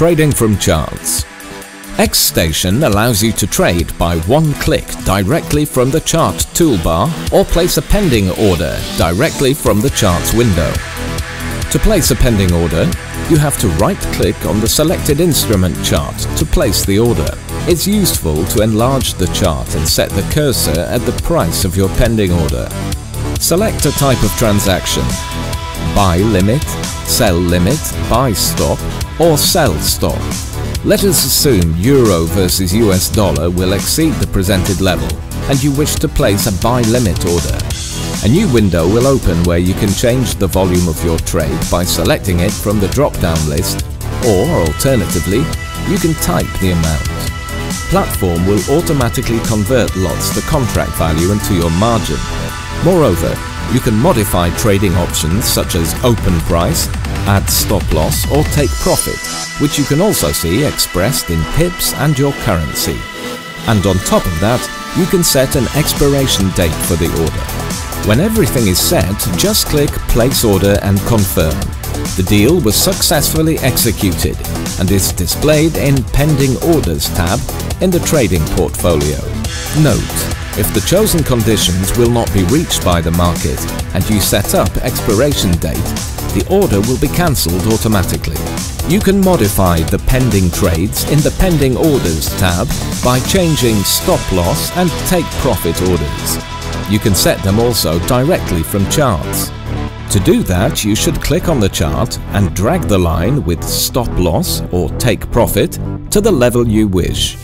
Trading from charts. Xstation allows you to trade by one click directly from the chart toolbar or place a pending order directly from the charts window. To place a pending order, you have to right-click on the selected instrument chart to place the order. It's useful to enlarge the chart and set the cursor at the price of your pending order. Select a type of transaction. Buy limit, sell limit, buy stop or sell stop. Let us assume euro versus US dollar will exceed the presented level and you wish to place a buy limit order. A new window will open where you can change the volume of your trade by selecting it from the drop-down list or alternatively, you can type the amount. Platform will automatically convert lots to contract value into your margin. Moreover, you can modify trading options such as open price, add stop loss or take profit, which you can also see expressed in pips and your currency. And on top of that, you can set an expiration date for the order. When everything is set, just click Place Order and confirm. The deal was successfully executed and is displayed in Pending Orders tab in the trading portfolio. Note, if the chosen conditions will not be reached by the market and you set up expiration date, the order will be cancelled automatically. You can modify the pending trades in the Pending Orders tab by changing Stop Loss and Take Profit orders. You can set them also directly from charts. To do that, you should click on the chart and drag the line with Stop Loss or Take Profit to the level you wish.